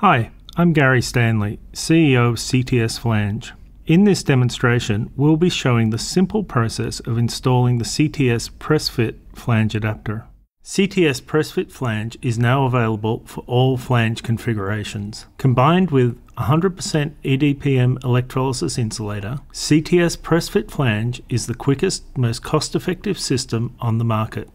Hi, I'm Gary Stanley, CEO of CTS Flange. In this demonstration, we'll be showing the simple process of installing the CTS PressFit flange adapter. CTS PressFit flange is now available for all flange configurations. Combined with 100% EDPM electrolysis insulator, CTS PressFit flange is the quickest, most cost-effective system on the market.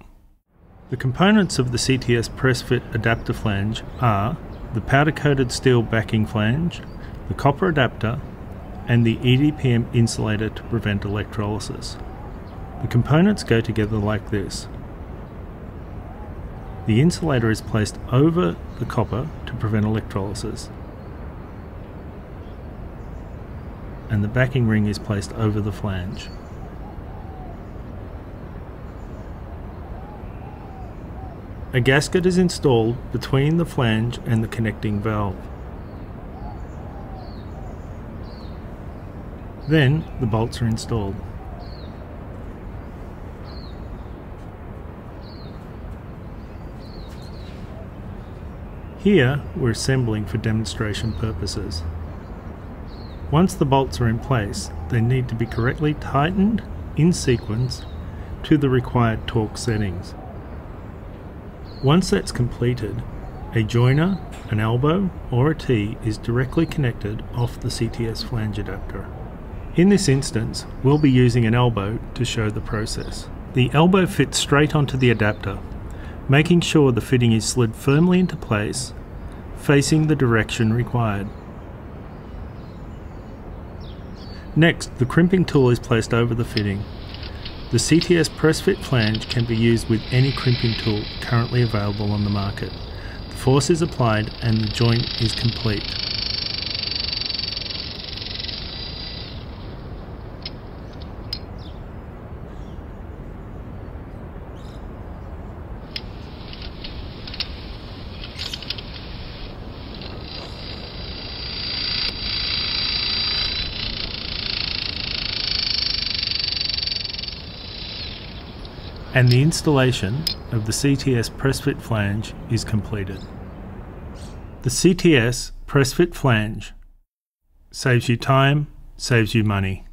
The components of the CTS PressFit adapter flange are the powder coated steel backing flange, the copper adapter, and the EDPM insulator to prevent electrolysis. The components go together like this. The insulator is placed over the copper to prevent electrolysis, and the backing ring is placed over the flange. A gasket is installed between the flange and the connecting valve. Then the bolts are installed. Here we're assembling for demonstration purposes. Once the bolts are in place, they need to be correctly tightened in sequence to the required torque settings. Once that's completed, a joiner, an elbow, or a T is directly connected off the CTS flange adapter. In this instance, we'll be using an elbow to show the process. The elbow fits straight onto the adapter, making sure the fitting is slid firmly into place, facing the direction required. Next, the crimping tool is placed over the fitting the CTS press-fit flange can be used with any crimping tool currently available on the market. The force is applied and the joint is complete. And the installation of the CTS PressFit flange is completed. The CTS PressFit flange saves you time, saves you money.